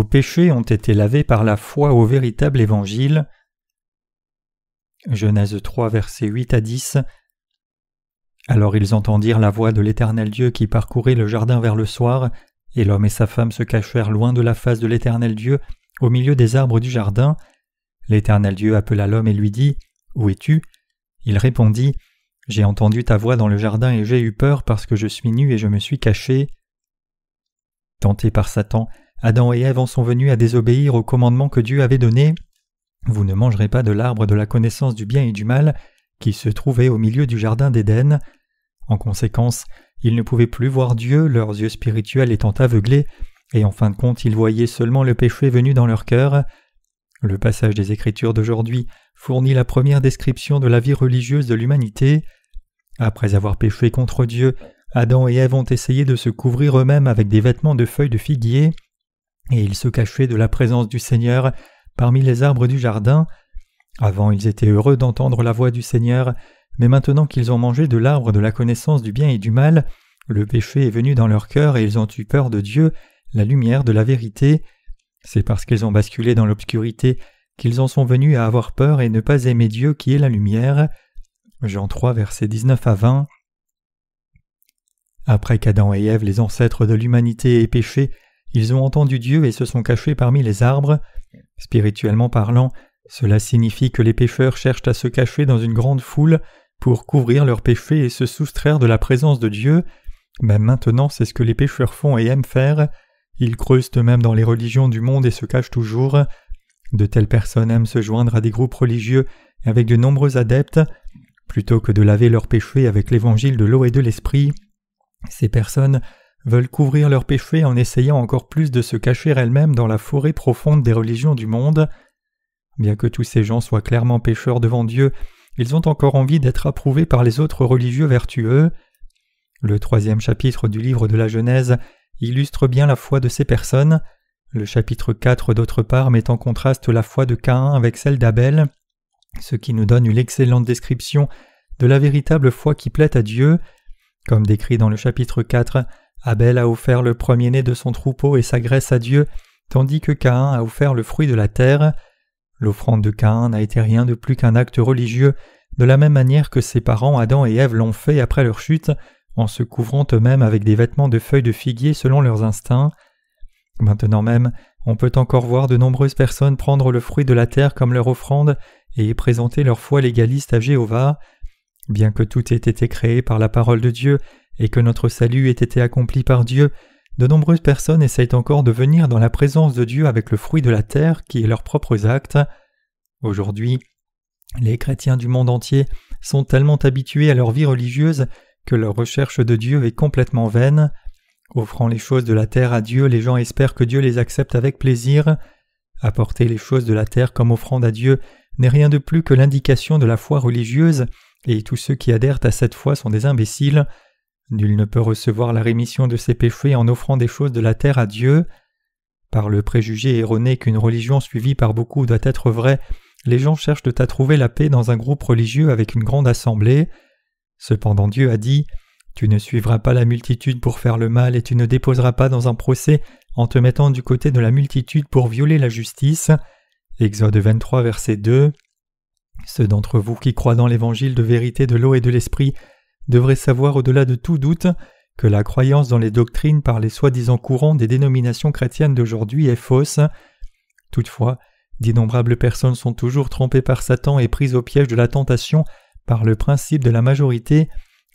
Nos péchés ont été lavés par la foi au véritable évangile. Genèse 3, versets 8 à 10. Alors ils entendirent la voix de l'Éternel Dieu qui parcourait le jardin vers le soir, et l'homme et sa femme se cachèrent loin de la face de l'Éternel Dieu, au milieu des arbres du jardin. L'Éternel Dieu appela l'homme et lui dit Où es-tu? Il répondit J'ai entendu ta voix dans le jardin et j'ai eu peur parce que je suis nu et je me suis caché. Tentés par Satan, Adam et Ève en sont venus à désobéir au commandement que Dieu avait donné. Vous ne mangerez pas de l'arbre de la connaissance du bien et du mal, qui se trouvait au milieu du jardin d'Éden. En conséquence, ils ne pouvaient plus voir Dieu, leurs yeux spirituels étant aveuglés, et en fin de compte ils voyaient seulement le péché venu dans leur cœur. Le passage des Écritures d'aujourd'hui fournit la première description de la vie religieuse de l'humanité. Après avoir péché contre Dieu, Adam et Ève ont essayé de se couvrir eux-mêmes avec des vêtements de feuilles de figuier, et ils se cachaient de la présence du Seigneur parmi les arbres du jardin. Avant ils étaient heureux d'entendre la voix du Seigneur, mais maintenant qu'ils ont mangé de l'arbre de la connaissance du bien et du mal, le péché est venu dans leur cœur et ils ont eu peur de Dieu, la lumière de la vérité. C'est parce qu'ils ont basculé dans l'obscurité qu'ils en sont venus à avoir peur et ne pas aimer Dieu qui est la lumière. Jean 3, versets 19 à 20. Après qu'Adam et Ève, les ancêtres de l'humanité, aient péché, ils ont entendu Dieu et se sont cachés parmi les arbres. Spirituellement parlant, cela signifie que les pécheurs cherchent à se cacher dans une grande foule pour couvrir leurs péchés et se soustraire de la présence de Dieu. Même maintenant, c'est ce que les pécheurs font et aiment faire. Ils creusent eux-mêmes dans les religions du monde et se cachent toujours. De telles personnes aiment se joindre à des groupes religieux avec de nombreux adeptes, plutôt que de laver leurs péchés avec l'évangile de l'eau et de l'esprit. Ces personnes veulent couvrir leurs péchés en essayant encore plus de se cacher elles-mêmes dans la forêt profonde des religions du monde. Bien que tous ces gens soient clairement pécheurs devant Dieu, ils ont encore envie d'être approuvés par les autres religieux vertueux. Le troisième chapitre du livre de la Genèse illustre bien la foi de ces personnes. Le chapitre 4 d'autre part met en contraste la foi de Caïn avec celle d'Abel, ce qui nous donne une excellente description de la véritable foi qui plaît à Dieu. Comme décrit dans le chapitre 4, Abel a offert le premier-né de son troupeau et sa graisse à Dieu, tandis que Caïn a offert le fruit de la terre. L'offrande de Caïn n'a été rien de plus qu'un acte religieux, de la même manière que ses parents Adam et Ève l'ont fait après leur chute, en se couvrant eux-mêmes avec des vêtements de feuilles de figuier selon leurs instincts. Maintenant même, on peut encore voir de nombreuses personnes prendre le fruit de la terre comme leur offrande et présenter leur foi légaliste à Jéhovah. Bien que tout ait été créé par la parole de Dieu et que notre salut ait été accompli par Dieu, de nombreuses personnes essayent encore de venir dans la présence de Dieu avec le fruit de la terre qui est leurs propres actes. Aujourd'hui, les chrétiens du monde entier sont tellement habitués à leur vie religieuse que leur recherche de Dieu est complètement vaine. Offrant les choses de la terre à Dieu, les gens espèrent que Dieu les accepte avec plaisir. Apporter les choses de la terre comme offrande à Dieu n'est rien de plus que l'indication de la foi religieuse, et tous ceux qui adhèrent à cette foi sont des imbéciles. Nul ne peut recevoir la rémission de ses péchés en offrant des choses de la terre à Dieu. Par le préjugé erroné qu'une religion suivie par beaucoup doit être vraie, les gens cherchent à trouver la paix dans un groupe religieux avec une grande assemblée. Cependant Dieu a dit Tu ne suivras pas la multitude pour faire le mal et tu ne déposeras pas dans un procès en te mettant du côté de la multitude pour violer la justice. Exode 23, verset 2. Ceux d'entre vous qui croient dans l'évangile de vérité de l'eau et de l'esprit devrait savoir au-delà de tout doute que la croyance dans les doctrines par les soi-disant courants des dénominations chrétiennes d'aujourd'hui est fausse. Toutefois, d'innombrables personnes sont toujours trompées par Satan et prises au piège de la tentation par le principe de la majorité,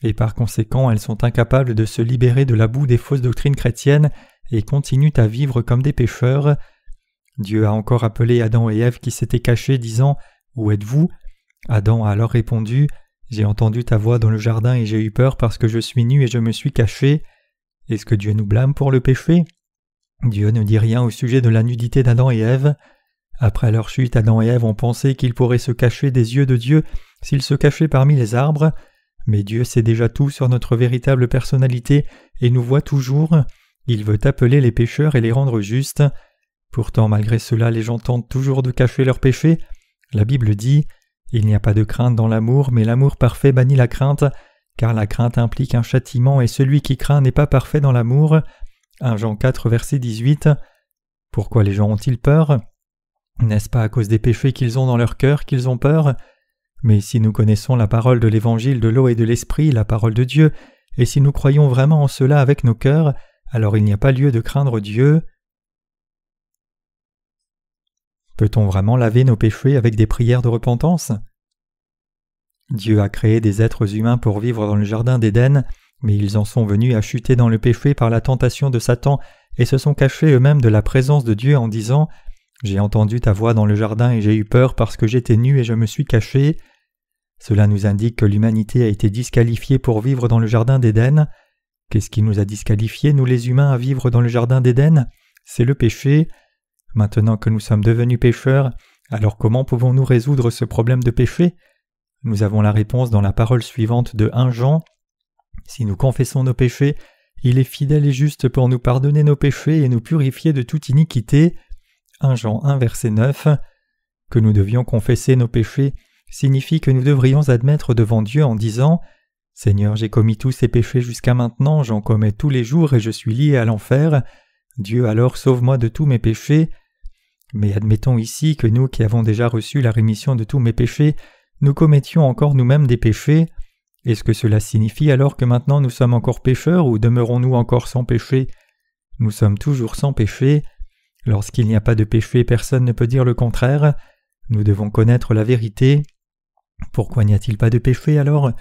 et par conséquent elles sont incapables de se libérer de la boue des fausses doctrines chrétiennes et continuent à vivre comme des pécheurs. Dieu a encore appelé Adam et Ève qui s'étaient cachés, disant Où êtes-vous? Adam a alors répondu j'ai entendu ta voix dans le jardin et j'ai eu peur parce que je suis nu et je me suis caché. Est-ce que Dieu nous blâme pour le péché? Dieu ne dit rien au sujet de la nudité d'Adam et Ève. Après leur chute, Adam et Ève ont pensé qu'ils pourraient se cacher des yeux de Dieu s'ils se cachaient parmi les arbres, mais Dieu sait déjà tout sur notre véritable personnalité et nous voit toujours. Il veut appeler les pécheurs et les rendre justes. Pourtant, malgré cela, les gens tentent toujours de cacher leurs péchés. La Bible dit il n'y a pas de crainte dans l'amour, mais l'amour parfait bannit la crainte, car la crainte implique un châtiment et celui qui craint n'est pas parfait dans l'amour. 1 Jean 4 verset 18. Pourquoi les gens ont-ils peur? N'est-ce pas à cause des péchés qu'ils ont dans leur cœur qu'ils ont peur? Mais si nous connaissons la parole de l'Évangile de l'eau et de l'Esprit, la parole de Dieu, et si nous croyons vraiment en cela avec nos cœurs, alors il n'y a pas lieu de craindre Dieu. Peut-on vraiment laver nos péchés avec des prières de repentance? Dieu a créé des êtres humains pour vivre dans le jardin d'Éden, mais ils en sont venus à chuter dans le péché par la tentation de Satan et se sont cachés eux-mêmes de la présence de Dieu en disant J'ai entendu ta voix dans le jardin et j'ai eu peur parce que j'étais nu et je me suis caché. Cela nous indique que l'humanité a été disqualifiée pour vivre dans le jardin d'Éden. Qu'est-ce qui nous a disqualifiés, nous les humains, à vivre dans le jardin d'Éden? C'est le péché. Maintenant que nous sommes devenus pécheurs, alors comment pouvons-nous résoudre ce problème de péché? Nous avons la réponse dans la parole suivante de 1 Jean. Si nous confessons nos péchés, il est fidèle et juste pour nous pardonner nos péchés et nous purifier de toute iniquité. 1 Jean 1 verset 9. Que nous devions confesser nos péchés signifie que nous devrions admettre devant Dieu en disant Seigneur, j'ai commis tous ces péchés jusqu'à maintenant, j'en commets tous les jours et je suis lié à l'enfer. Dieu alors sauve-moi de tous mes péchés. Mais admettons ici que nous qui avons déjà reçu la rémission de tous mes péchés, nous commettions encore nous-mêmes des péchés. Est-ce que cela signifie alors que maintenant nous sommes encore pécheurs ou demeurons-nous encore sans péché? Nous sommes toujours sans péché. Lorsqu'il n'y a pas de péché, personne ne peut dire le contraire. Nous devons connaître la vérité. Pourquoi n'y a-t-il pas de péché alors?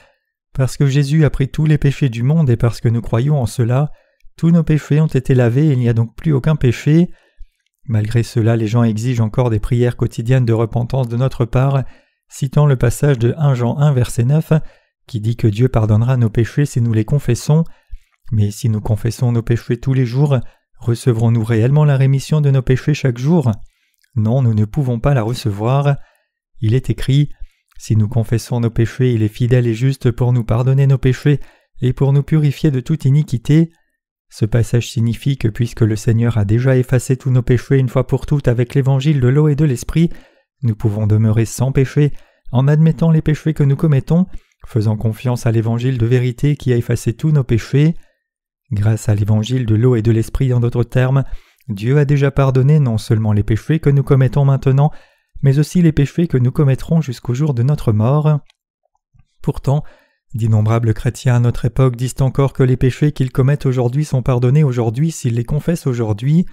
Parce que Jésus a pris tous les péchés du monde et parce que nous croyons en cela, tous nos péchés ont été lavés et il n'y a donc plus aucun péché. Malgré cela, les gens exigent encore des prières quotidiennes de repentance de notre part, citant le passage de 1 Jean 1 verset 9 qui dit que Dieu pardonnera nos péchés si nous les confessons. Mais si nous confessons nos péchés tous les jours, recevrons-nous réellement la rémission de nos péchés chaque jour? Non, nous ne pouvons pas la recevoir. Il est écrit Si nous confessons nos péchés, il est fidèle et juste pour nous pardonner nos péchés et pour nous purifier de toute iniquité. Ce passage signifie que puisque le Seigneur a déjà effacé tous nos péchés une fois pour toutes avec l'évangile de l'eau et de l'esprit, nous pouvons demeurer sans péché en admettant les péchés que nous commettons faisant confiance à l'évangile de vérité qui a effacé tous nos péchés. Grâce à l'évangile de l'eau et de l'esprit en d'autres termes, Dieu a déjà pardonné non seulement les péchés que nous commettons maintenant, mais aussi les péchés que nous commettrons jusqu'au jour de notre mort. Pourtant, d'innombrables chrétiens à notre époque disent encore que les péchés qu'ils commettent aujourd'hui sont pardonnés aujourd'hui s'ils les confessent aujourd'hui.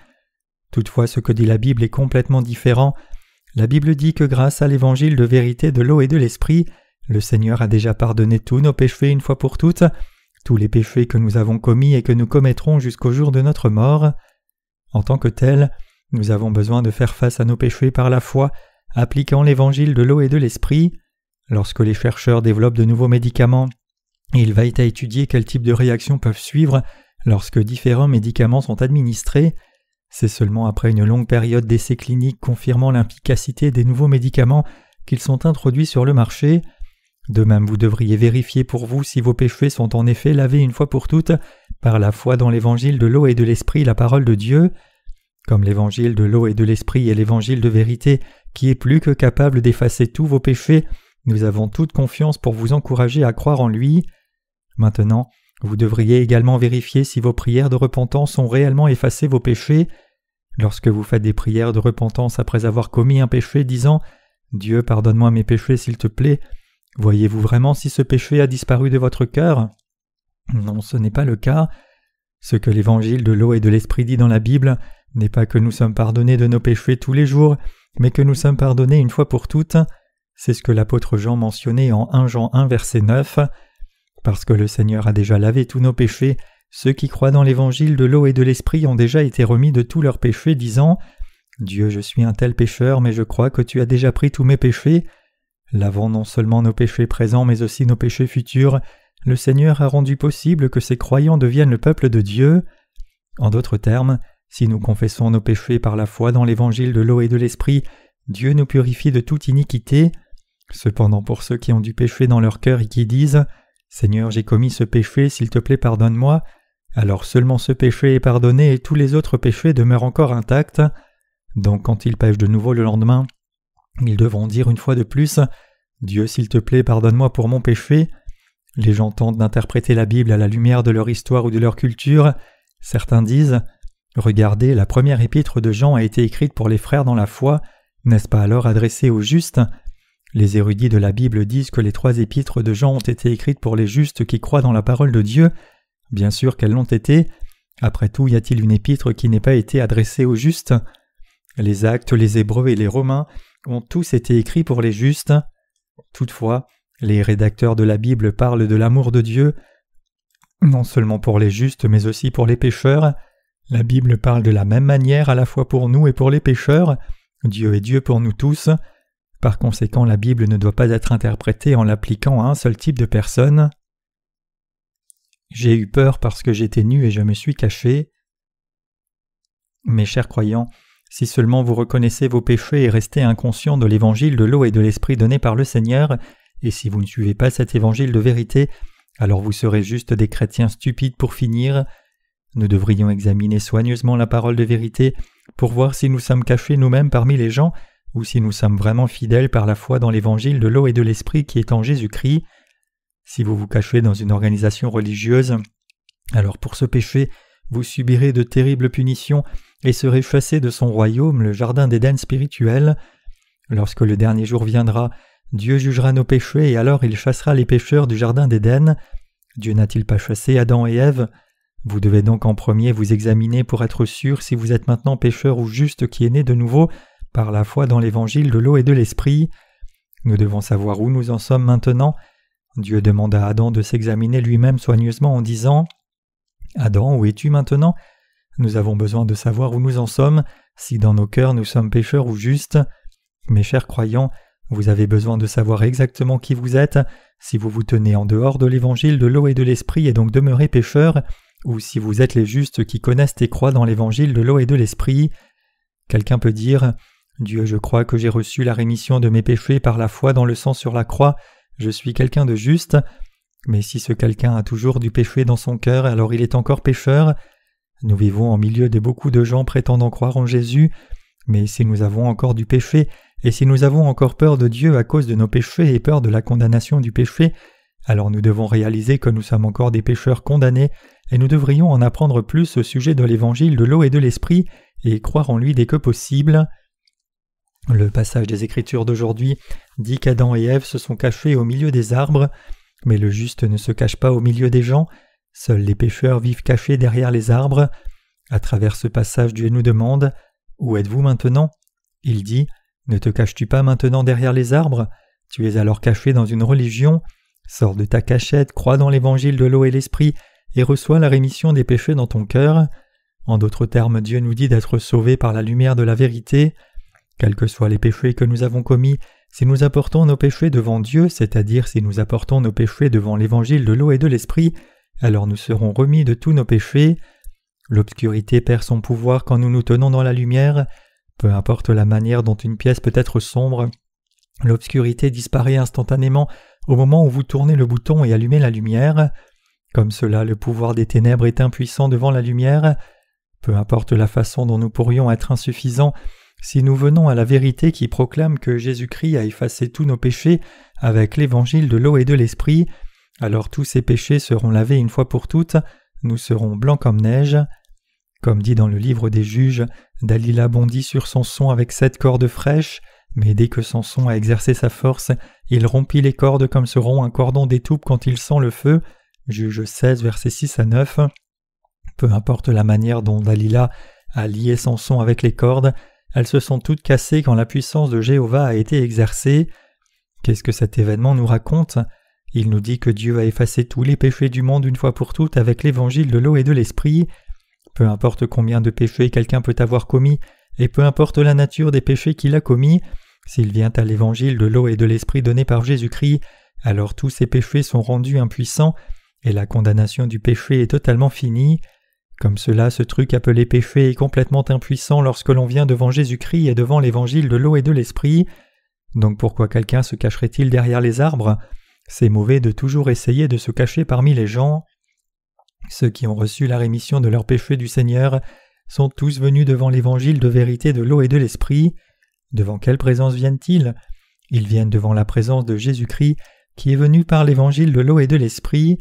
Toutefois, ce que dit la Bible est complètement différent. La Bible dit que grâce à l'évangile de vérité de l'eau et de l'esprit, le Seigneur a déjà pardonné tous nos péchés une fois pour toutes, tous les péchés que nous avons commis et que nous commettrons jusqu'au jour de notre mort. En tant que tel, nous avons besoin de faire face à nos péchés par la foi, appliquant l'évangile de l'eau et de l'esprit. Lorsque les chercheurs développent de nouveaux médicaments, ils veillent à étudier quel type de réactions peuvent suivre lorsque différents médicaments sont administrés. C'est seulement après une longue période d'essais cliniques confirmant l'efficacité des nouveaux médicaments qu'ils sont introduits sur le marché. De même, vous devriez vérifier pour vous si vos péchés sont en effet lavés une fois pour toutes par la foi dans l'évangile de l'eau et de l'esprit, la parole de Dieu. Comme l'évangile de l'eau et de l'esprit est l'évangile de vérité qui est plus que capable d'effacer tous vos péchés, nous avons toute confiance pour vous encourager à croire en lui. Maintenant, vous devriez également vérifier si vos prières de repentance ont réellement effacé vos péchés. Lorsque vous faites des prières de repentance après avoir commis un péché disant Dieu pardonne-moi mes péchés s'il te plaît, Voyez-vous vraiment si ce péché a disparu de votre cœur? Non, ce n'est pas le cas. Ce que l'évangile de l'eau et de l'esprit dit dans la Bible n'est pas que nous sommes pardonnés de nos péchés tous les jours, mais que nous sommes pardonnés une fois pour toutes. C'est ce que l'apôtre Jean mentionnait en 1 Jean 1 verset 9. Parce que le Seigneur a déjà lavé tous nos péchés, ceux qui croient dans l'évangile de l'eau et de l'esprit ont déjà été remis de tous leurs péchés, disant Dieu, je suis un tel pécheur, mais je crois que tu as déjà pris tous mes péchés. Lavant non seulement nos péchés présents mais aussi nos péchés futurs, le Seigneur a rendu possible que ses croyants deviennent le peuple de Dieu. En d'autres termes, si nous confessons nos péchés par la foi dans l'évangile de l'eau et de l'esprit, Dieu nous purifie de toute iniquité. Cependant pour ceux qui ont du péché dans leur cœur et qui disent Seigneur, j'ai commis ce péché, s'il te plaît pardonne-moi, alors seulement ce péché est pardonné et tous les autres péchés demeurent encore intacts. Donc quand ils pêchent de nouveau le lendemain, ils devront dire une fois de plus Dieu, s'il te plaît, pardonne-moi pour mon péché. Les gens tentent d'interpréter la Bible à la lumière de leur histoire ou de leur culture. Certains disent Regardez, la première épître de Jean a été écrite pour les frères dans la foi, n'est-ce pas alors adressée aux justes Les érudits de la Bible disent que les trois épîtres de Jean ont été écrites pour les justes qui croient dans la parole de Dieu. Bien sûr qu'elles l'ont été. Après tout, y a-t-il une épître qui n'ait pas été adressée aux justes? Les actes, les Hébreux et les Romains ont tous été écrits pour les justes. Toutefois, les rédacteurs de la Bible parlent de l'amour de Dieu, non seulement pour les justes, mais aussi pour les pécheurs. La Bible parle de la même manière à la fois pour nous et pour les pécheurs. Dieu est Dieu pour nous tous. Par conséquent, la Bible ne doit pas être interprétée en l'appliquant à un seul type de personne. J'ai eu peur parce que j'étais nu et je me suis caché. Mes chers croyants, si seulement vous reconnaissez vos péchés et restez inconscient de l'évangile de l'eau et de l'esprit donné par le Seigneur, et si vous ne suivez pas cet évangile de vérité, alors vous serez juste des chrétiens stupides pour finir. Nous devrions examiner soigneusement la parole de vérité pour voir si nous sommes cachés nous-mêmes parmi les gens ou si nous sommes vraiment fidèles par la foi dans l'évangile de l'eau et de l'esprit qui est en Jésus-Christ. Si vous vous cachez dans une organisation religieuse, alors pour ce péché, vous subirez de terribles punitions et serez chassés de son royaume, le jardin d'Éden spirituel. Lorsque le dernier jour viendra, Dieu jugera nos péchés et alors il chassera les pécheurs du jardin d'Éden. Dieu n'a-t-il pas chassé Adam et Ève? Vous devez donc en premier vous examiner pour être sûr si vous êtes maintenant pécheur ou juste qui est né de nouveau par la foi dans l'évangile de l'eau et de l'esprit. Nous devons savoir où nous en sommes maintenant. Dieu demande à Adam de s'examiner lui-même soigneusement en disant Adam, où es-tu maintenant? Nous avons besoin de savoir où nous en sommes, si dans nos cœurs nous sommes pécheurs ou justes. Mes chers croyants, vous avez besoin de savoir exactement qui vous êtes, si vous vous tenez en dehors de l'évangile de l'eau et de l'esprit et donc demeurez pécheurs, ou si vous êtes les justes qui connaissent et croient dans l'évangile de l'eau et de l'esprit. Quelqu'un peut dire Dieu, je crois que j'ai reçu la rémission de mes péchés par la foi dans le sang sur la croix, je suis quelqu'un de juste. Mais si ce quelqu'un a toujours du péché dans son cœur, alors il est encore pécheur. Nous vivons en milieu de beaucoup de gens prétendant croire en Jésus, mais si nous avons encore du péché, et si nous avons encore peur de Dieu à cause de nos péchés et peur de la condamnation du péché, alors nous devons réaliser que nous sommes encore des pécheurs condamnés et nous devrions en apprendre plus au sujet de l'évangile de l'eau et de l'esprit et croire en lui dès que possible. Le passage des Écritures d'aujourd'hui dit qu'Adam et Ève se sont cachés au milieu des arbres, mais le juste ne se cache pas au milieu des gens, seuls les pécheurs vivent cachés derrière les arbres. À travers ce passage, Dieu nous demande Où êtes-vous maintenant? Il dit Ne te caches-tu pas maintenant derrière les arbres? Tu es alors caché dans une religion. Sors de ta cachette, crois dans l'évangile de l'eau et l'esprit, et reçois la rémission des péchés dans ton cœur. En d'autres termes, Dieu nous dit d'être sauvés par la lumière de la vérité. Quels que soient les péchés que nous avons commis, si nous apportons nos péchés devant Dieu, c'est-à-dire si nous apportons nos péchés devant l'évangile de l'eau et de l'esprit, alors nous serons remis de tous nos péchés. L'obscurité perd son pouvoir quand nous nous tenons dans la lumière. Peu importe la manière dont une pièce peut être sombre, l'obscurité disparaît instantanément au moment où vous tournez le bouton et allumez la lumière. Comme cela, le pouvoir des ténèbres est impuissant devant la lumière. Peu importe la façon dont nous pourrions être insuffisants, si nous venons à la vérité qui proclame que Jésus-Christ a effacé tous nos péchés avec l'évangile de l'eau et de l'esprit, alors tous ces péchés seront lavés une fois pour toutes, nous serons blancs comme neige. Comme dit dans le livre des juges, Dalila bondit sur son son avec sept cordes fraîches, mais dès que son son a exercé sa force, il rompit les cordes comme se rompt un cordon d'étoupe quand il sent le feu. Juge 16, versets 6 à 9. Peu importe la manière dont Dalila a lié son son avec les cordes, elles se sont toutes cassées quand la puissance de Jéhovah a été exercée. Qu'est-ce que cet événement nous raconte? Il nous dit que Dieu a effacé tous les péchés du monde une fois pour toutes avec l'évangile de l'eau et de l'esprit. Peu importe combien de péchés quelqu'un peut avoir commis, et peu importe la nature des péchés qu'il a commis, s'il vient à l'évangile de l'eau et de l'esprit donné par Jésus-Christ, alors tous ces péchés sont rendus impuissants et la condamnation du péché est totalement finie. Comme cela, ce truc appelé péché est complètement impuissant lorsque l'on vient devant Jésus-Christ et devant l'évangile de l'eau et de l'esprit. Donc pourquoi quelqu'un se cacherait-il derrière les arbres? C'est mauvais de toujours essayer de se cacher parmi les gens. Ceux qui ont reçu la rémission de leurs péchés du Seigneur sont tous venus devant l'évangile de vérité de l'eau et de l'esprit. Devant quelle présence viennent-ils? Ils viennent devant la présence de Jésus-Christ qui est venu par l'évangile de l'eau et de l'esprit.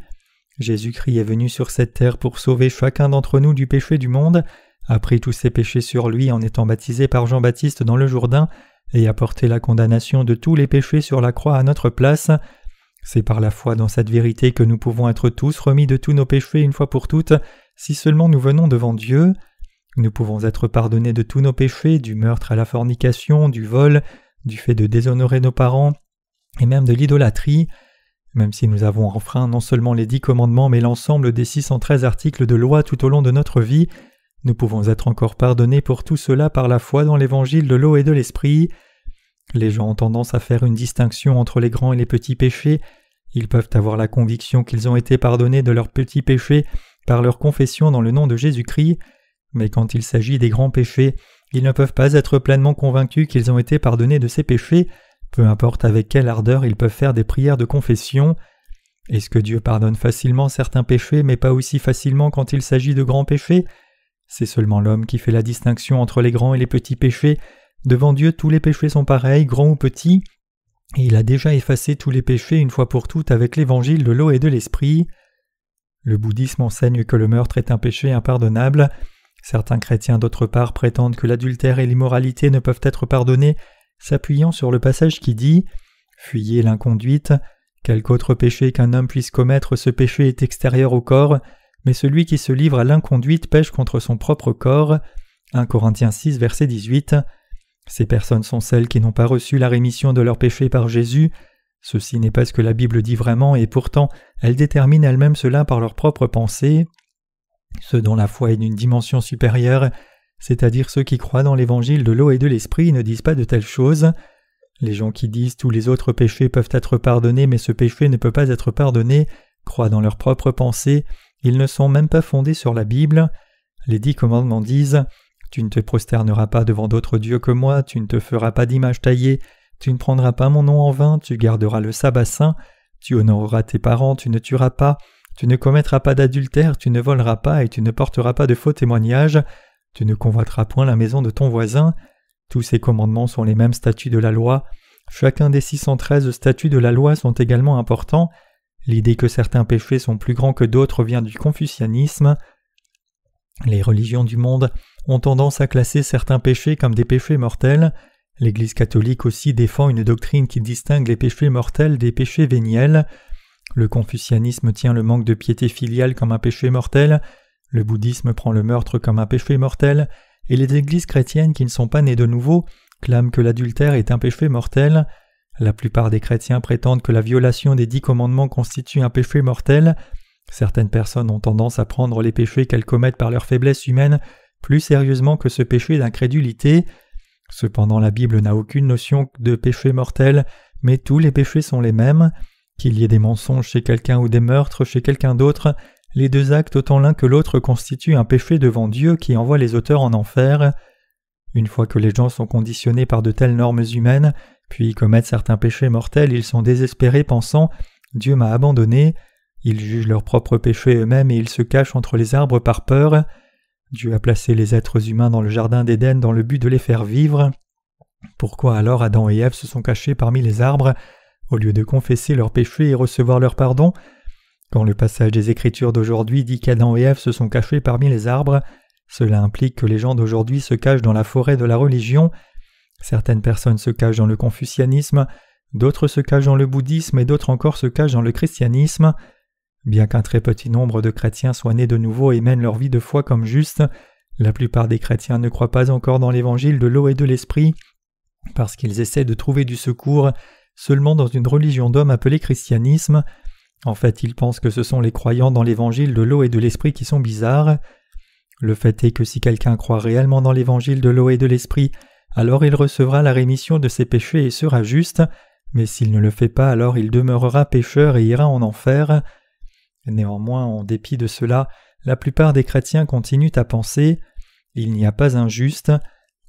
Jésus-Christ est venu sur cette terre pour sauver chacun d'entre nous du péché du monde, a pris tous ses péchés sur lui en étant baptisé par Jean-Baptiste dans le Jourdain et a porté la condamnation de tous les péchés sur la croix à notre place. C'est par la foi dans cette vérité que nous pouvons être tous remis de tous nos péchés une fois pour toutes, si seulement nous venons devant Dieu. Nous pouvons être pardonnés de tous nos péchés, du meurtre à la fornication, du vol, du fait de déshonorer nos parents, et même de l'idolâtrie. Même si nous avons enfreint non seulement les dix commandements mais l'ensemble des 613 articles de loi tout au long de notre vie, nous pouvons être encore pardonnés pour tout cela par la foi dans l'évangile de l'eau et de l'esprit. Les gens ont tendance à faire une distinction entre les grands et les petits péchés. Ils peuvent avoir la conviction qu'ils ont été pardonnés de leurs petits péchés par leur confession dans le nom de Jésus-Christ, mais quand il s'agit des grands péchés, ils ne peuvent pas être pleinement convaincus qu'ils ont été pardonnés de ces péchés, peu importe avec quelle ardeur ils peuvent faire des prières de confession. Est-ce que Dieu pardonne facilement certains péchés mais pas aussi facilement quand il s'agit de grands péchés? C'est seulement l'homme qui fait la distinction entre les grands et les petits péchés. Devant Dieu tous les péchés sont pareils, grands ou petits, et il a déjà effacé tous les péchés une fois pour toutes avec l'évangile de l'eau et de l'esprit. Le bouddhisme enseigne que le meurtre est un péché impardonnable. Certains chrétiens d'autre part prétendent que l'adultère et l'immoralité ne peuvent être pardonnés, s'appuyant sur le passage qui dit Fuyez l'inconduite. Quelque autre péché qu'un homme puisse commettre, ce péché est extérieur au corps, mais celui qui se livre à l'inconduite pêche contre son propre corps. 1 Corinthiens 6, verset 18. Ces personnes sont celles qui n'ont pas reçu la rémission de leurs péchés par Jésus. Ceci n'est pas ce que la Bible dit vraiment, et pourtant elles déterminent elles-mêmes cela par leurs propres pensées. Ceux dont la foi est d'une dimension supérieure, c'est-à-dire ceux qui croient dans l'évangile de l'eau et de l'esprit, ne disent pas de telles choses. Les gens qui disent tous les autres péchés peuvent être pardonnés mais ce péché ne peut pas être pardonné. Croient dans leurs propres pensées, ils ne sont même pas fondés sur la Bible. Les dix commandements disent Tu ne te prosterneras pas devant d'autres dieux que moi, tu ne te feras pas d'image taillée, tu ne prendras pas mon nom en vain, tu garderas le sabbat saint, tu honoreras tes parents, tu ne tueras pas, tu ne commettras pas d'adultère, tu ne voleras pas et tu ne porteras pas de faux témoignages, tu ne convoiteras point la maison de ton voisin. Tous ces commandements sont les mêmes statuts de la loi. Chacun des 613 statuts de la loi sont également importants. L'idée que certains péchés sont plus grands que d'autres vient du confucianisme. Les religions du monde ont tendance à classer certains péchés comme des péchés mortels. L'Église catholique aussi défend une doctrine qui distingue les péchés mortels des péchés véniels. Le confucianisme tient le manque de piété filiale comme un péché mortel, le bouddhisme prend le meurtre comme un péché mortel, et les églises chrétiennes qui ne sont pas nées de nouveau clament que l'adultère est un péché mortel. La plupart des chrétiens prétendent que la violation des dix commandements constitue un péché mortel. Certaines personnes ont tendance à prendre les péchés qu'elles commettent par leur faiblesse humaine plus sérieusement que ce péché d'incrédulité. Cependant la Bible n'a aucune notion de péché mortel, mais tous les péchés sont les mêmes. Qu'il y ait des mensonges chez quelqu'un ou des meurtres chez quelqu'un d'autre, les deux actes autant l'un que l'autre constituent un péché devant Dieu qui envoie les auteurs en enfer. Une fois que les gens sont conditionnés par de telles normes humaines, puis commettent certains péchés mortels, ils sont désespérés pensant Dieu m'a abandonné. Ils jugent leurs propres péchés eux-mêmes et ils se cachent entre les arbres par peur. Dieu a placé les êtres humains dans le jardin d'Éden dans le but de les faire vivre. Pourquoi alors Adam et Ève se sont cachés parmi les arbres? Au lieu de confesser leurs péchés et recevoir leur pardon. Quand le passage des Écritures d'aujourd'hui dit qu'Adam et Ève se sont cachés parmi les arbres, cela implique que les gens d'aujourd'hui se cachent dans la forêt de la religion. Certaines personnes se cachent dans le confucianisme, d'autres se cachent dans le bouddhisme et d'autres encore se cachent dans le christianisme. Bien qu'un très petit nombre de chrétiens soient nés de nouveau et mènent leur vie de foi comme juste, la plupart des chrétiens ne croient pas encore dans l'évangile de l'eau et de l'esprit, parce qu'ils essaient de trouver du secours seulement dans une religion d'hommes appelée christianisme. En fait, ils pensent que ce sont les croyants dans l'évangile de l'eau et de l'esprit qui sont bizarres. Le fait est que si quelqu'un croit réellement dans l'évangile de l'eau et de l'esprit, alors il recevra la rémission de ses péchés et sera juste, mais s'il ne le fait pas, alors il demeurera pécheur et ira en enfer. Néanmoins, en dépit de cela, la plupart des chrétiens continuent à penser Il n'y a pas un juste.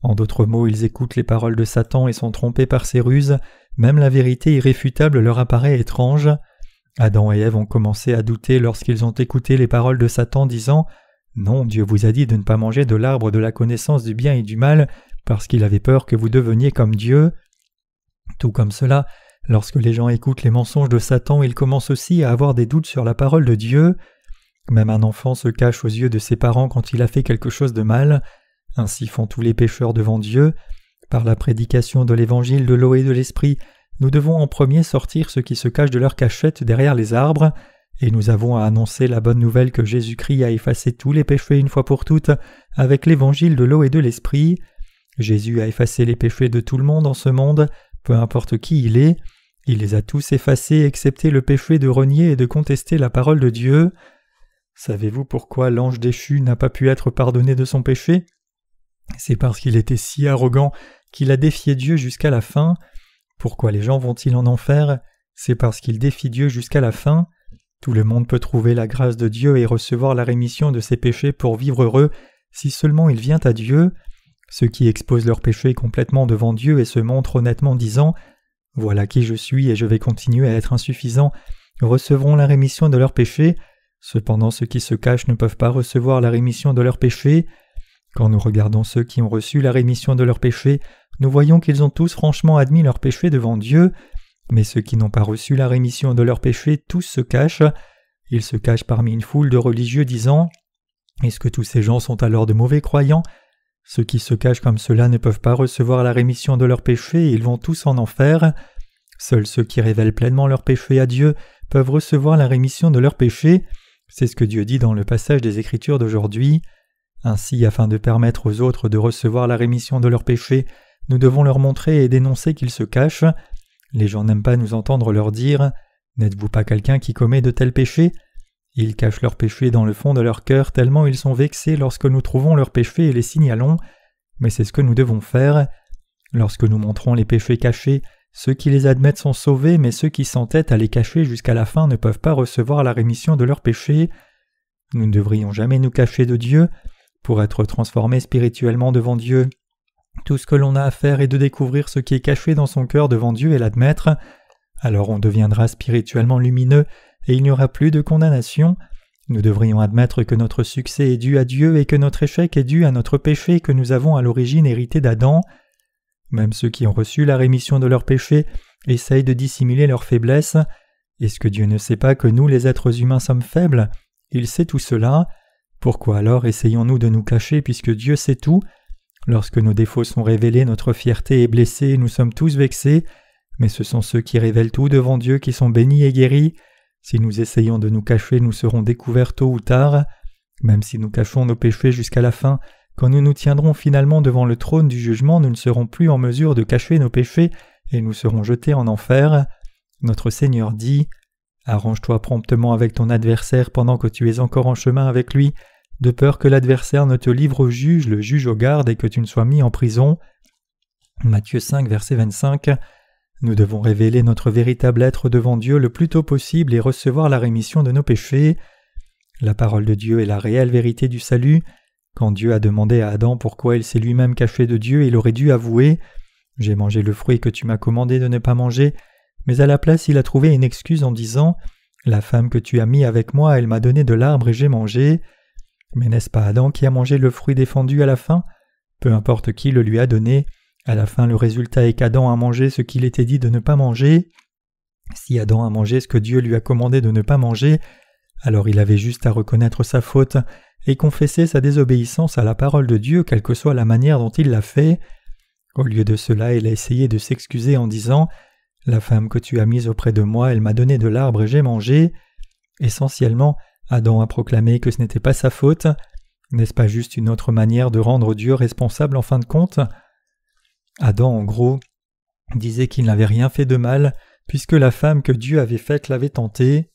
En d'autres mots, ils écoutent les paroles de Satan et sont trompés par ses ruses, même la vérité irréfutable leur apparaît étrange. Adam et Ève ont commencé à douter lorsqu'ils ont écouté les paroles de Satan disant Non, Dieu vous a dit de ne pas manger de l'arbre de la connaissance du bien et du mal, parce qu'il avait peur que vous deveniez comme Dieu. Tout comme cela, lorsque les gens écoutent les mensonges de Satan, ils commencent aussi à avoir des doutes sur la parole de Dieu. Même un enfant se cache aux yeux de ses parents quand il a fait quelque chose de mal. Ainsi font tous les pécheurs devant Dieu. Par la prédication de l'évangile de l'eau et de l'esprit, nous devons en premier sortir ceux qui se cachent de leur cachette derrière les arbres, et nous avons à annoncer la bonne nouvelle que Jésus-Christ a effacé tous les péchés une fois pour toutes avec l'évangile de l'eau et de l'esprit. Jésus a effacé les péchés de tout le monde en ce monde, peu importe qui il est. Il les a tous effacés excepté le péché de renier et de contester la parole de Dieu. Savez-vous pourquoi l'ange déchu n'a pas pu être pardonné de son péché? C'est parce qu'il était si arrogant qu'il a défié Dieu jusqu'à la fin. Pourquoi les gens vont-ils en enfer? C'est parce qu'ils défient Dieu jusqu'à la fin. Tout le monde peut trouver la grâce de Dieu et recevoir la rémission de ses péchés pour vivre heureux si seulement il vient à Dieu. Ceux qui exposent leurs péchés complètement devant Dieu et se montrent honnêtement disant Voilà qui je suis et je vais continuer à être insuffisant recevront la rémission de leurs péchés. Cependant ceux qui se cachent ne peuvent pas recevoir la rémission de leurs péchés. Quand nous regardons ceux qui ont reçu la rémission de leurs péchés, nous voyons qu'ils ont tous franchement admis leurs péchés devant Dieu, mais ceux qui n'ont pas reçu la rémission de leurs péchés, tous se cachent. Ils se cachent parmi une foule de religieux disant Est-ce que tous ces gens sont alors de mauvais croyants? Ceux qui se cachent comme cela ne peuvent pas recevoir la rémission de leurs péchés et ils vont tous en enfer. Seuls ceux qui révèlent pleinement leurs péchés à Dieu peuvent recevoir la rémission de leurs péchés. C'est ce que Dieu dit dans le passage des Écritures d'aujourd'hui. Ainsi, afin de permettre aux autres de recevoir la rémission de leurs péchés, nous devons leur montrer et dénoncer qu'ils se cachent. Les gens n'aiment pas nous entendre leur dire N'êtes-vous pas quelqu'un qui commet de tels péchés? Ils cachent leurs péchés dans le fond de leur cœur tellement ils sont vexés lorsque nous trouvons leurs péchés et les signalons. Mais c'est ce que nous devons faire. Lorsque nous montrons les péchés cachés, ceux qui les admettent sont sauvés, mais ceux qui s'entêtent à les cacher jusqu'à la fin ne peuvent pas recevoir la rémission de leurs péchés. Nous ne devrions jamais nous cacher de Dieu. Pour être transformés spirituellement devant Dieu, tout ce que l'on a à faire est de découvrir ce qui est caché dans son cœur devant Dieu et l'admettre. Alors on deviendra spirituellement lumineux et il n'y aura plus de condamnation. Nous devrions admettre que notre succès est dû à Dieu et que notre échec est dû à notre péché que nous avons à l'origine hérité d'Adam. Même ceux qui ont reçu la rémission de leurs péchés essayent de dissimuler leurs faiblesses. Est-ce que Dieu ne sait pas que nous les êtres humains sommes faibles? Il sait tout cela. Pourquoi alors essayons-nous de nous cacher puisque Dieu sait tout? Lorsque nos défauts sont révélés, notre fierté est blessée, nous sommes tous vexés, mais ce sont ceux qui révèlent tout devant Dieu qui sont bénis et guéris. Si nous essayons de nous cacher, nous serons découverts tôt ou tard. Même si nous cachons nos péchés jusqu'à la fin, quand nous nous tiendrons finalement devant le trône du jugement, nous ne serons plus en mesure de cacher nos péchés et nous serons jetés en enfer. Notre Seigneur dit Arrange-toi promptement avec ton adversaire pendant que tu es encore en chemin avec lui, de peur que l'adversaire ne te livre au juge, le juge au garde et que tu ne sois mis en prison. Matthieu 5, verset 25. Nous devons révéler notre véritable être devant Dieu le plus tôt possible et recevoir la rémission de nos péchés. La parole de Dieu est la réelle vérité du salut. Quand Dieu a demandé à Adam pourquoi il s'est lui-même caché de Dieu, il aurait dû avouer J'ai mangé le fruit que tu m'as commandé de ne pas manger, mais à la place il a trouvé une excuse en disant La femme que tu as mis avec moi, elle m'a donné de l'arbre et j'ai mangé. Mais n'est-ce pas Adam qui a mangé le fruit défendu à la fin? Peu importe qui le lui a donné, à la fin le résultat est qu'Adam a mangé ce qu'il était dit de ne pas manger. Si Adam a mangé ce que Dieu lui a commandé de ne pas manger, alors il avait juste à reconnaître sa faute et confesser sa désobéissance à la parole de Dieu, quelle que soit la manière dont il l'a fait. Au lieu de cela, il a essayé de s'excuser en disant La femme que tu as mise auprès de moi, elle m'a donné de l'arbre et j'ai mangé. Essentiellement, Adam a proclamé que ce n'était pas sa faute. N'est-ce pas juste une autre manière de rendre Dieu responsable en fin de compte? Adam, en gros, disait qu'il n'avait rien fait de mal, puisque la femme que Dieu avait faite l'avait tenté.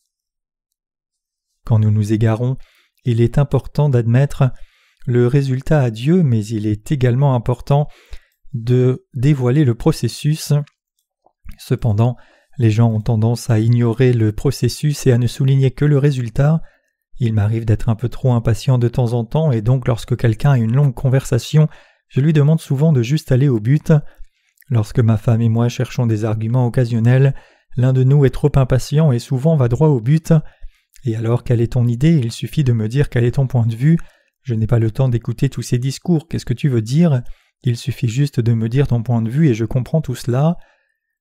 Quand nous nous égarons, il est important d'admettre le résultat à Dieu, mais il est également important de dévoiler le processus. Cependant, les gens ont tendance à ignorer le processus et à ne souligner que le résultat. Il m'arrive d'être un peu trop impatient de temps en temps et donc lorsque quelqu'un a une longue conversation, je lui demande souvent de juste aller au but. Lorsque ma femme et moi cherchons des arguments occasionnels, l'un de nous est trop impatient et souvent va droit au but. Et alors quelle est ton idée? Il suffit de me dire quel est ton point de vue. Je n'ai pas le temps d'écouter tous ces discours, qu'est-ce que tu veux dire? Il suffit juste de me dire ton point de vue et je comprends tout cela.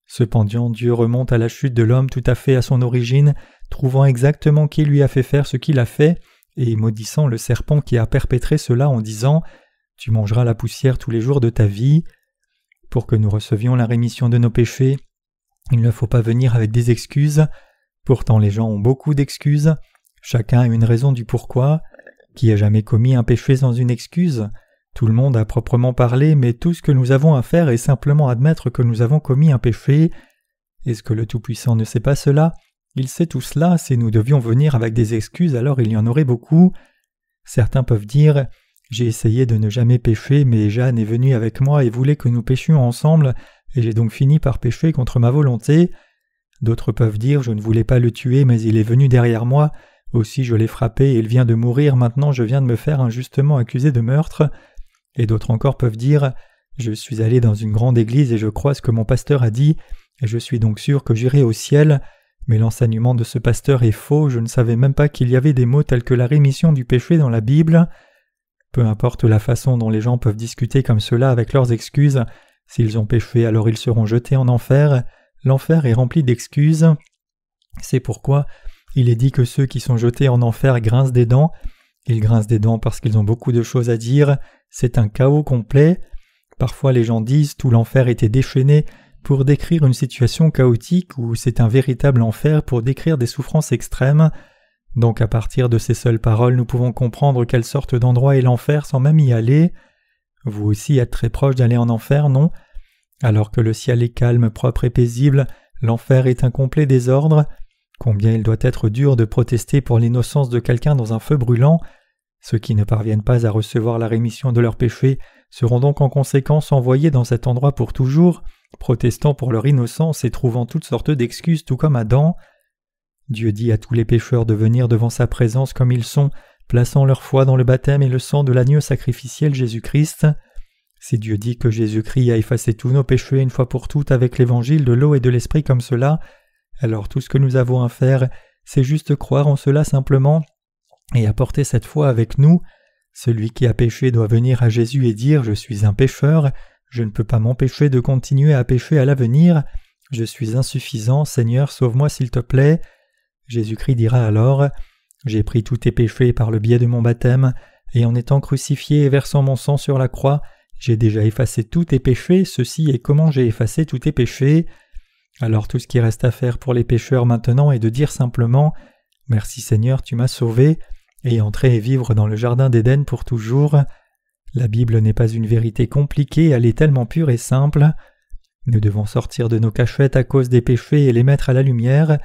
Cependant, Dieu remonte à la chute de l'homme tout à fait à son origine, trouvant exactement qui lui a fait faire ce qu'il a fait, et maudissant le serpent qui a perpétré cela en disant Tu mangeras la poussière tous les jours de ta vie. Pour que nous recevions la rémission de nos péchés, il ne faut pas venir avec des excuses. Pourtant les gens ont beaucoup d'excuses. Chacun a une raison du pourquoi. Qui a jamais commis un péché sans une excuse? Tout le monde a proprement parlé, mais tout ce que nous avons à faire est simplement admettre que nous avons commis un péché. Est-ce que le Tout-Puissant ne sait pas cela? Il sait tout cela, si nous devions venir avec des excuses, alors il y en aurait beaucoup. Certains peuvent dire J'ai essayé de ne jamais pécher, mais Jeanne est venue avec moi et voulait que nous péchions ensemble, et j'ai donc fini par pécher contre ma volonté. D'autres peuvent dire Je ne voulais pas le tuer, mais il est venu derrière moi, aussi je l'ai frappé et il vient de mourir, maintenant je viens de me faire injustement accuser de meurtre. Et d'autres encore peuvent dire Je suis allé dans une grande église et je crois ce que mon pasteur a dit, et je suis donc sûr que j'irai au ciel. Mais l'enseignement de ce pasteur est faux, je ne savais même pas qu'il y avait des mots tels que la rémission du péché dans la Bible. Peu importe la façon dont les gens peuvent discuter comme cela avec leurs excuses, s'ils ont péché alors ils seront jetés en enfer, l'enfer est rempli d'excuses. C'est pourquoi il est dit que ceux qui sont jetés en enfer grincent des dents. Ils grincent des dents parce qu'ils ont beaucoup de choses à dire, c'est un chaos complet. Parfois les gens disent tout l'enfer était déchaîné pour décrire une situation chaotique ou c'est un véritable enfer pour décrire des souffrances extrêmes. Donc à partir de ces seules paroles nous pouvons comprendre quelle sorte d'endroit est l'enfer sans même y aller. Vous aussi êtes très proche d'aller en enfer, non? Alors que le ciel est calme, propre et paisible, l'enfer est un complet désordre. Combien il doit être dur de protester pour l'innocence de quelqu'un dans un feu brûlant. Ceux qui ne parviennent pas à recevoir la rémission de leurs péchés seront donc en conséquence envoyés dans cet endroit pour toujours, protestant pour leur innocence et trouvant toutes sortes d'excuses tout comme Adam. Dieu dit à tous les pécheurs de venir devant sa présence comme ils sont, plaçant leur foi dans le baptême et le sang de l'agneau sacrificiel Jésus-Christ. Si Dieu dit que Jésus-Christ a effacé tous nos péchés une fois pour toutes avec l'évangile de l'eau et de l'esprit comme cela, alors tout ce que nous avons à faire, c'est juste croire en cela simplement et apporter cette foi avec nous. Celui qui a péché doit venir à Jésus et dire Je suis un pécheur, je ne peux pas m'empêcher de continuer à pécher à l'avenir, je suis insuffisant, Seigneur, sauve-moi s'il te plaît. Jésus-Christ dira alors J'ai pris tous tes péchés par le biais de mon baptême, et en étant crucifié et versant mon sang sur la croix, j'ai déjà effacé tous tes péchés, ceci est comment j'ai effacé tous tes péchés. Alors tout ce qui reste à faire pour les pécheurs maintenant est de dire simplement Merci Seigneur, tu m'as sauvé, et entrer et vivre dans le jardin d'Éden pour toujours. La Bible n'est pas une vérité compliquée, elle est tellement pure et simple. Nous devons sortir de nos cachettes à cause des péchés et les mettre à la lumière.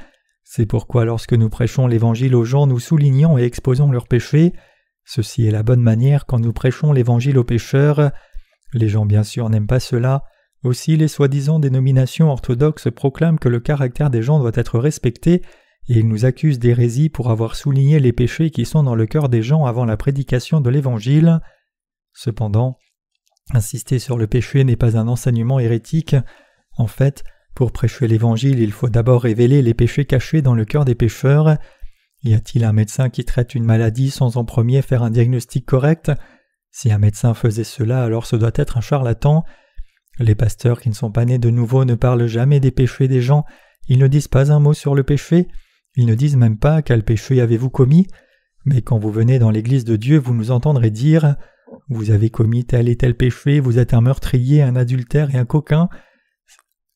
C'est pourquoi lorsque nous prêchons l'Évangile aux gens, nous soulignons et exposons leurs péchés. Ceci est la bonne manière quand nous prêchons l'Évangile aux pécheurs. Les gens bien sûr n'aiment pas cela. Aussi les soi-disant dénominations orthodoxes proclament que le caractère des gens doit être respecté et ils nous accusent d'hérésie pour avoir souligné les péchés qui sont dans le cœur des gens avant la prédication de l'Évangile. Cependant, insister sur le péché n'est pas un enseignement hérétique. En fait, pour prêcher l'Évangile, il faut d'abord révéler les péchés cachés dans le cœur des pécheurs. Y a-t-il un médecin qui traite une maladie sans en premier faire un diagnostic correct? Si un médecin faisait cela, alors ce doit être un charlatan. Les pasteurs qui ne sont pas nés de nouveau ne parlent jamais des péchés des gens, ils ne disent pas un mot sur le péché, ils ne disent même pas quel péché avez-vous commis, mais quand vous venez dans l'Église de Dieu, vous nous entendrez dire Vous avez commis tel et tel péché, vous êtes un meurtrier, un adultère et un coquin.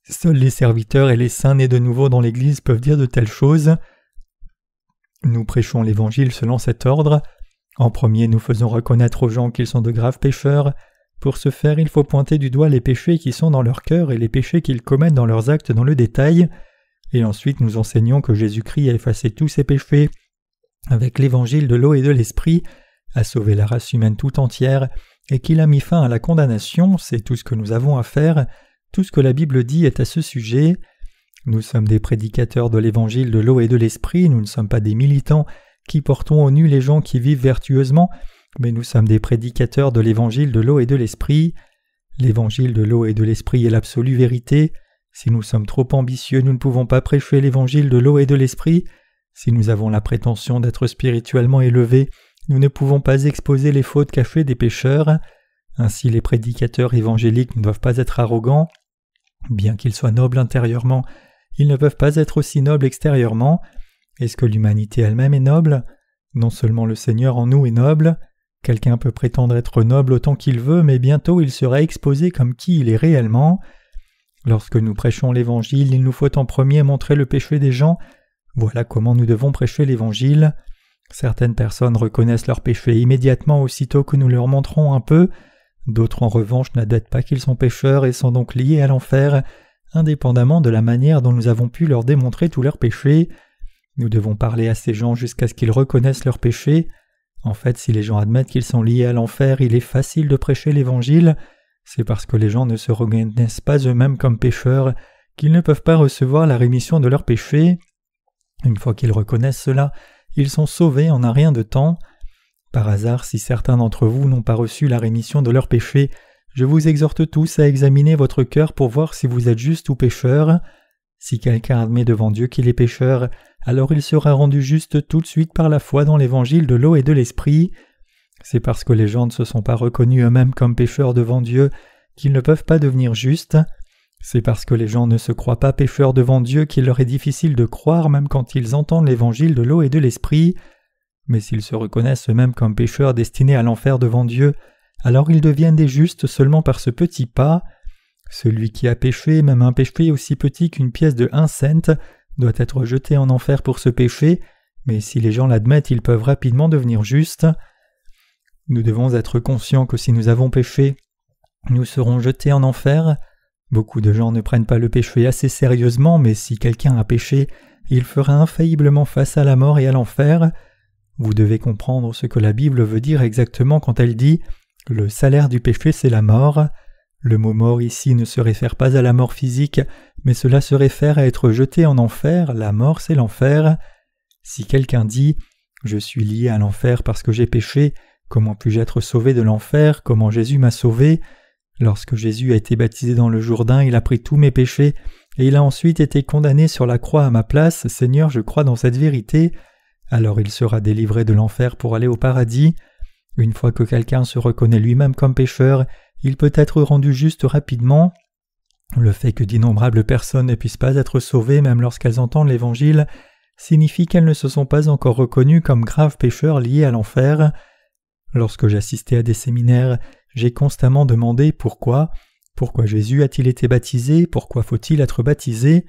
Seuls les serviteurs et les saints nés de nouveau dans l'Église peuvent dire de telles choses. Nous prêchons l'Évangile selon cet ordre. En premier, nous faisons reconnaître aux gens qu'ils sont de graves pécheurs. Pour ce faire, il faut pointer du doigt les péchés qui sont dans leur cœur et les péchés qu'ils commettent dans leurs actes dans le détail, et ensuite nous enseignons que Jésus-Christ a effacé tous ses péchés avec l'évangile de l'eau et de l'esprit, a sauvé la race humaine tout entière, et qu'il a mis fin à la condamnation, c'est tout ce que nous avons à faire, tout ce que la Bible dit est à ce sujet. Nous sommes des prédicateurs de l'évangile de l'eau et de l'esprit, nous ne sommes pas des militants qui portons au nu les gens qui vivent vertueusement, mais nous sommes des prédicateurs de l'évangile de l'eau et de l'esprit. L'évangile de l'eau et de l'esprit est l'absolue vérité. Si nous sommes trop ambitieux, nous ne pouvons pas prêcher l'évangile de l'eau et de l'esprit. Si nous avons la prétention d'être spirituellement élevés, nous ne pouvons pas exposer les fautes cachées des pécheurs. Ainsi les prédicateurs évangéliques ne doivent pas être arrogants. Bien qu'ils soient nobles intérieurement, ils ne peuvent pas être aussi nobles extérieurement. Est-ce que l'humanité elle-même est noble? Non seulement le Seigneur en nous est noble, quelqu'un peut prétendre être noble autant qu'il veut, mais bientôt il sera exposé comme qui il est réellement. Lorsque nous prêchons l'Évangile, il nous faut en premier montrer le péché des gens. Voilà comment nous devons prêcher l'Évangile. Certaines personnes reconnaissent leur péché immédiatement aussitôt que nous leur montrons un peu, d'autres en revanche n'admettent pas qu'ils sont pécheurs et sont donc liés à l'enfer, indépendamment de la manière dont nous avons pu leur démontrer tous leurs péchés. Nous devons parler à ces gens jusqu'à ce qu'ils reconnaissent leurs péchés. En fait, si les gens admettent qu'ils sont liés à l'enfer, il est facile de prêcher l'Évangile. C'est parce que les gens ne se reconnaissent pas eux-mêmes comme pécheurs qu'ils ne peuvent pas recevoir la rémission de leurs péchés. Une fois qu'ils reconnaissent cela, ils sont sauvés en un rien de temps. Par hasard, si certains d'entre vous n'ont pas reçu la rémission de leurs péchés, je vous exhorte tous à examiner votre cœur pour voir si vous êtes juste ou pécheur. Si quelqu'un admet devant Dieu qu'il est pécheur, alors il sera rendu juste tout de suite par la foi dans l'évangile de l'eau et de l'esprit. C'est parce que les gens ne se sont pas reconnus eux-mêmes comme pécheurs devant Dieu qu'ils ne peuvent pas devenir justes. C'est parce que les gens ne se croient pas pécheurs devant Dieu qu'il leur est difficile de croire même quand ils entendent l'évangile de l'eau et de l'esprit. Mais s'ils se reconnaissent eux-mêmes comme pécheurs destinés à l'enfer devant Dieu, alors ils deviennent des justes seulement par ce petit pas. Celui qui a péché, même un péché aussi petit qu'une pièce de un cent, doit être jeté en enfer pour ce péché, mais si les gens l'admettent, ils peuvent rapidement devenir justes. Nous devons être conscients que si nous avons péché, nous serons jetés en enfer. Beaucoup de gens ne prennent pas le péché assez sérieusement, mais si quelqu'un a péché, il fera infailliblement face à la mort et à l'enfer. Vous devez comprendre ce que la Bible veut dire exactement quand elle dit Le salaire du péché c'est la mort. Le mot mort ici ne se réfère pas à la mort physique, mais cela se réfère à être jeté en enfer, la mort c'est l'enfer. Si quelqu'un dit Je suis lié à l'enfer parce que j'ai péché, Comment puis-je être sauvé de l'enfer? Comment Jésus m'a sauvé? Lorsque Jésus a été baptisé dans le Jourdain, il a pris tous mes péchés, et il a ensuite été condamné sur la croix à ma place. Seigneur, je crois dans cette vérité. Alors il sera délivré de l'enfer pour aller au paradis. Une fois que quelqu'un se reconnaît lui-même comme pécheur, il peut être rendu juste rapidement. Le fait que d'innombrables personnes ne puissent pas être sauvées même lorsqu'elles entendent l'Évangile signifie qu'elles ne se sont pas encore reconnues comme graves pécheurs liés à l'enfer. Lorsque j'assistais à des séminaires, j'ai constamment demandé pourquoi, pourquoi Jésus a-t-il été baptisé, pourquoi faut-il être baptisé.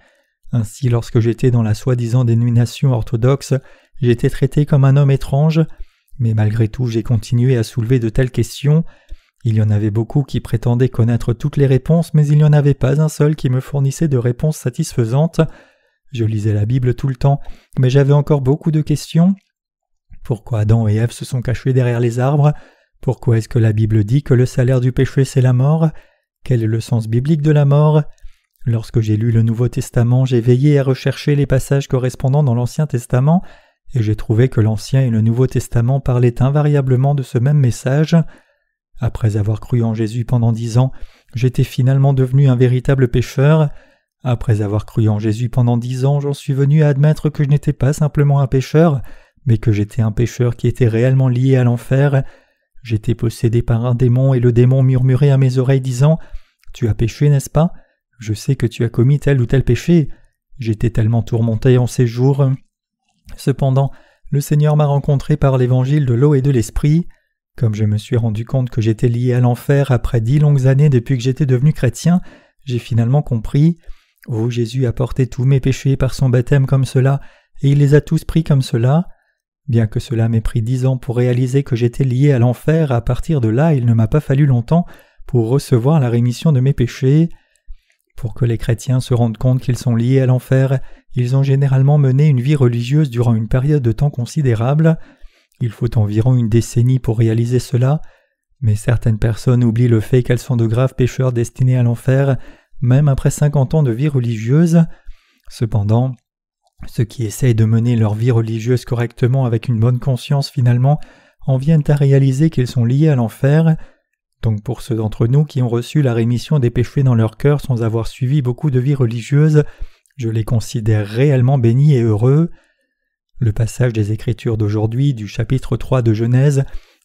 Ainsi, lorsque j'étais dans la soi-disant dénomination orthodoxe, j'étais traité comme un homme étrange, mais malgré tout j'ai continué à soulever de telles questions. Il y en avait beaucoup qui prétendaient connaître toutes les réponses, mais il n'y en avait pas un seul qui me fournissait de réponses satisfaisantes. Je lisais la Bible tout le temps, mais j'avais encore beaucoup de questions, pourquoi Adam et Ève se sont cachés derrière les arbres? Pourquoi est-ce que la Bible dit que le salaire du péché c'est la mort? Quel est le sens biblique de la mort? Lorsque j'ai lu le Nouveau Testament, j'ai veillé à rechercher les passages correspondant dans l'Ancien Testament, et j'ai trouvé que l'Ancien et le Nouveau Testament parlaient invariablement de ce même message. Après avoir cru en Jésus pendant dix ans, j'étais finalement devenu un véritable pécheur. Après avoir cru en Jésus pendant dix ans, j'en suis venu à admettre que je n'étais pas simplement un pécheur, mais que j'étais un pécheur qui était réellement lié à l'enfer. J'étais possédé par un démon et le démon murmurait à mes oreilles disant Tu as péché, n'est-ce pas? Je sais que tu as commis tel ou tel péché. J'étais tellement tourmenté en ces jours. Cependant, le Seigneur m'a rencontré par l'évangile de l'eau et de l'esprit. Comme je me suis rendu compte que j'étais lié à l'enfer après dix longues années depuis que j'étais devenu chrétien, j'ai finalement compris. Oh, Jésus a porté tous mes péchés par son baptême comme cela, et il les a tous pris comme cela. Bien que cela m'ait pris dix ans pour réaliser que j'étais lié à l'enfer, à partir de là il ne m'a pas fallu longtemps pour recevoir la rémission de mes péchés. Pour que les chrétiens se rendent compte qu'ils sont liés à l'enfer, ils ont généralement mené une vie religieuse durant une période de temps considérable. Il faut environ une décennie pour réaliser cela, mais certaines personnes oublient le fait qu'elles sont de graves pécheurs destinés à l'enfer, même après cinquante ans de vie religieuse. Cependant, ceux qui essayent de mener leur vie religieuse correctement avec une bonne conscience finalement en viennent à réaliser qu'ils sont liés à l'enfer. Donc pour ceux d'entre nous qui ont reçu la rémission des péchés dans leur cœur sans avoir suivi beaucoup de vie religieuse, je les considère réellement bénis et heureux. Le passage des Écritures d'aujourd'hui du chapitre 3 de Genèse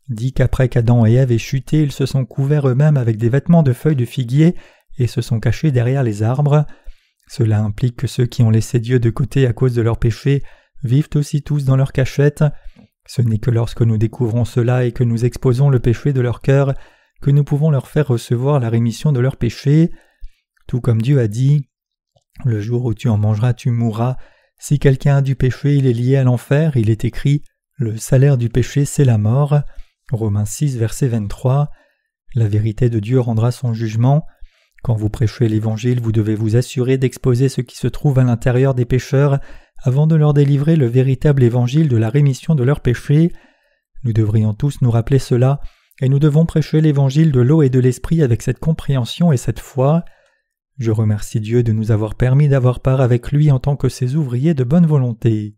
dit qu'après qu'Adam et Ève aient chuté, ils se sont couverts eux-mêmes avec des vêtements de feuilles de figuier et se sont cachés derrière les arbres. Cela implique que ceux qui ont laissé Dieu de côté à cause de leurs péchés vivent aussi tous dans leur cachette. Ce n'est que lorsque nous découvrons cela et que nous exposons le péché de leur cœur que nous pouvons leur faire recevoir la rémission de leurs péchés. Tout comme Dieu a dit Le jour où tu en mangeras, tu mourras. Si quelqu'un a du péché, il est lié à l'enfer. Il est écrit Le salaire du péché, c'est la mort. Romains 6, verset 23. La vérité de Dieu rendra son jugement. Quand vous prêchez l'Évangile, vous devez vous assurer d'exposer ce qui se trouve à l'intérieur des pécheurs avant de leur délivrer le véritable Évangile de la rémission de leurs péchés. Nous devrions tous nous rappeler cela et nous devons prêcher l'évangile de l'eau et de l'esprit avec cette compréhension et cette foi. Je remercie Dieu de nous avoir permis d'avoir part avec lui en tant que ses ouvriers de bonne volonté.